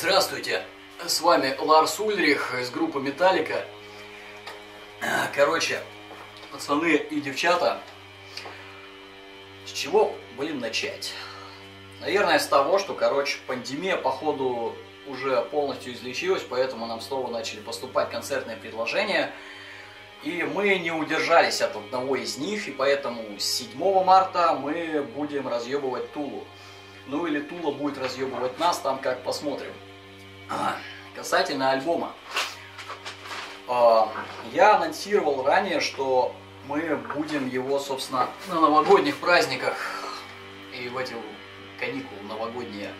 Здравствуйте, с вами Ларс Ульрих из группы Металлика. Короче, пацаны и девчата, с чего, блин, начать? Наверное, с того, что, короче, пандемия, походу, уже полностью излечилась, поэтому нам снова начали поступать концертные предложения. И мы не удержались от одного из них, и поэтому с 7 марта мы будем разъебывать Тулу. Ну или Тула будет разъебывать нас, там как посмотрим. Касательно альбома. А, я анонсировал ранее, что мы будем его, собственно, на новогодних праздниках и в эти каникулы новогодние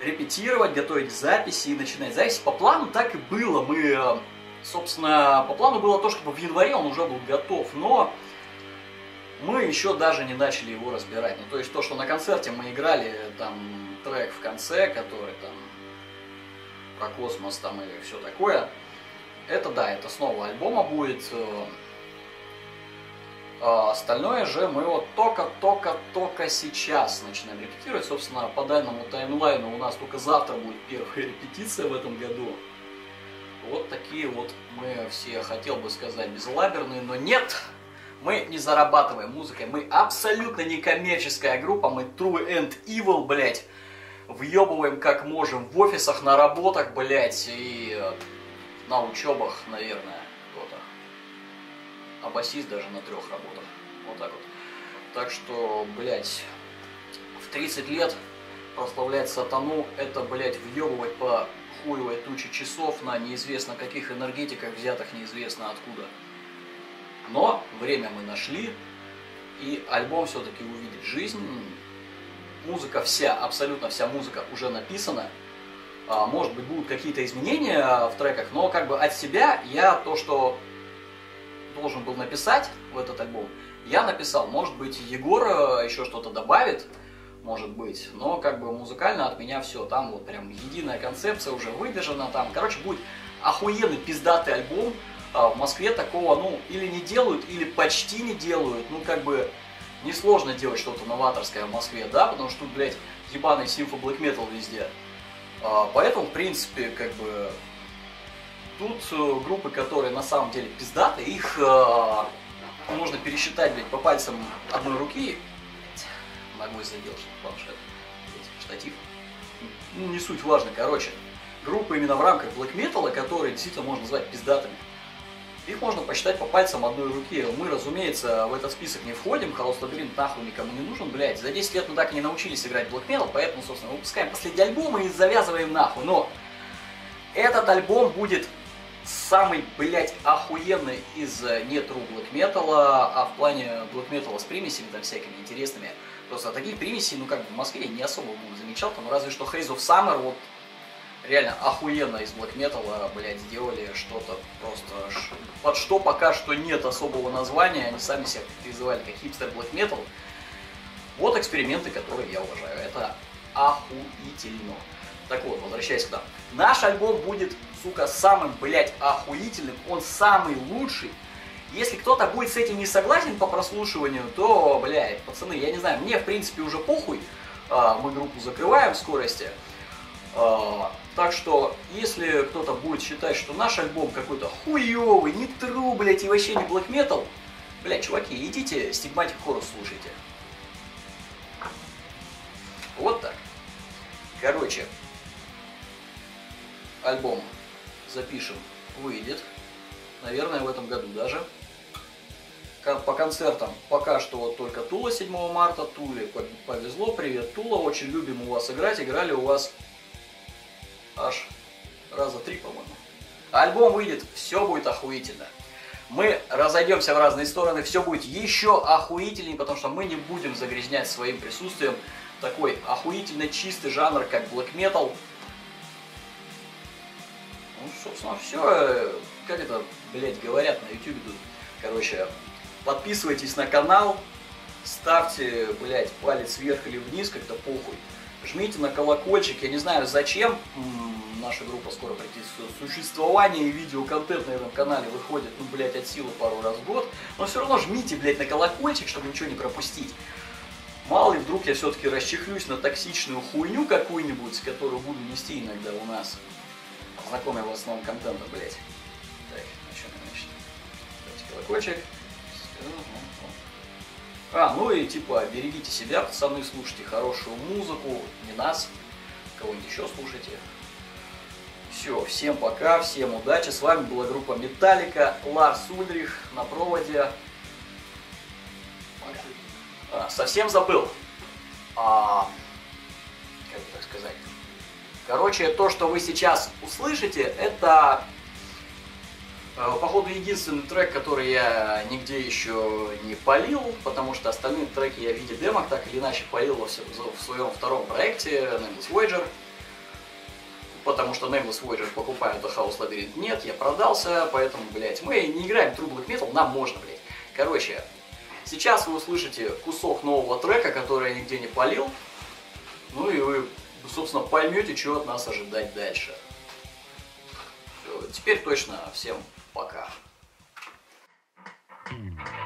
репетировать, готовить записи и начинать записи. По плану так и было. Мы, собственно, по плану было то, чтобы в январе он уже был готов, но мы еще даже не начали его разбирать. Ну, то есть то, что на концерте мы играли там трек в конце, который там про космос там и все такое, это да, это снова альбома будет. Э, а остальное же мы вот только-только-только сейчас начинаем репетировать. Собственно, по данному таймлайну у нас только завтра будет первая репетиция в этом году. Вот такие вот мы все, хотел бы сказать, безлаберные, но нет, мы не зарабатываем музыкой, мы абсолютно не коммерческая группа, мы True and Evil, блять въебываем как можем в офисах, на работах, блядь, и э, на учебах, наверное, кто-то. А басист даже на трех работах. Вот так вот. Так что, блядь, в 30 лет прославлять сатану, это, блядь, въебывать по хуевой туче часов на неизвестно каких энергетиках, взятых неизвестно откуда. Но время мы нашли, и альбом все-таки увидит жизнь, музыка вся, абсолютно вся музыка уже написана. А, может быть, будут какие-то изменения в треках, но как бы от себя я то, что должен был написать в этот альбом, я написал. Может быть, Егор э, еще что-то добавит, может быть, но как бы музыкально от меня все. Там вот прям единая концепция уже выдержана. Там, короче, будет охуенный пиздатый альбом. А, в Москве такого, ну, или не делают, или почти не делают. Ну, как бы, несложно делать что-то новаторское в Москве, да, потому что тут, блядь, ебаный симфо блэк метал везде. А, поэтому, в принципе, как бы, тут э, группы, которые на самом деле пиздаты, их э, можно пересчитать, блядь, по пальцам одной руки. Ногой задел планшет, штатив. Ну, не суть важно, короче. Группы именно в рамках блэк металла, которые действительно можно назвать пиздатыми. Их можно посчитать по пальцам одной руки. Мы, разумеется, в этот список не входим. Хаос Лабиринт нахуй никому не нужен, блядь. За 10 лет мы так и не научились играть Black Metal, поэтому, собственно, выпускаем последний альбом и завязываем нахуй. Но этот альбом будет самый, блядь, охуенный из э, не true Black Metal, а в плане Black Metal с примесями там всякими интересными. Просто таких примесей, ну как бы в Москве не особо был замечал, там разве что Haze of Summer, вот реально охуенно из Black Metal, блядь, сделали что-то просто, под что пока что нет особого названия, они сами себя призывали как хипстер Black Metal. Вот эксперименты, которые я уважаю, это охуительно. Так вот, возвращаясь к нам. Наш альбом будет, сука, самым, блядь, охуительным, он самый лучший. Если кто-то будет с этим не согласен по прослушиванию, то, блядь, пацаны, я не знаю, мне, в принципе, уже похуй. А, мы группу закрываем в скорости. А, так что, если кто-то будет считать, что наш альбом какой-то хуёвый, не тру, блядь, и вообще не black metal, блядь, чуваки, идите стигматик хорус слушайте. Вот так. Короче, альбом запишем, выйдет. Наверное, в этом году даже. По концертам пока что вот только Тула 7 марта. Туле повезло. Привет, Тула. Очень любим у вас играть. Играли у вас аж раза три, по-моему. Альбом выйдет, все будет охуительно. Мы разойдемся в разные стороны, все будет еще охуительнее, потому что мы не будем загрязнять своим присутствием такой охуительно чистый жанр, как black metal. Ну, собственно, все, как это, блять, говорят на YouTube тут. Короче, подписывайтесь на канал, ставьте, блять, палец вверх или вниз, как-то похуй жмите на колокольчик. Я не знаю, зачем наша группа скоро прекратит существование и видеоконтент на этом канале выходит, ну, блядь, от силы пару раз в год. Но все равно жмите, блядь, на колокольчик, чтобы ничего не пропустить. Мало ли, вдруг я все-таки расчехлюсь на токсичную хуйню какую-нибудь, которую буду нести иногда у нас. Знакомый в основном контентом, блять. Так, на чем значит? Давайте колокольчик. А, ну и типа, берегите себя, пацаны, слушайте хорошую музыку, не нас, кого-нибудь еще слушайте. Все, всем пока, всем удачи. С вами была группа Металлика, Ларс Ульрих на проводе. А, совсем забыл. А, как так сказать? Короче, то, что вы сейчас услышите, это походу единственный трек, который я нигде еще не полил, потому что остальные треки я в виде демок так или иначе полил во всем, в своем втором проекте Nameless Voyager. Потому что Nameless Voyager покупаю, до House Labyrinth нет, я продался, поэтому, блядь, мы не играем True Black Metal, нам можно, блядь. Короче, сейчас вы услышите кусок нового трека, который я нигде не полил, ну и вы, собственно, поймете, что от нас ожидать дальше. Теперь точно всем пока. Mm-hmm.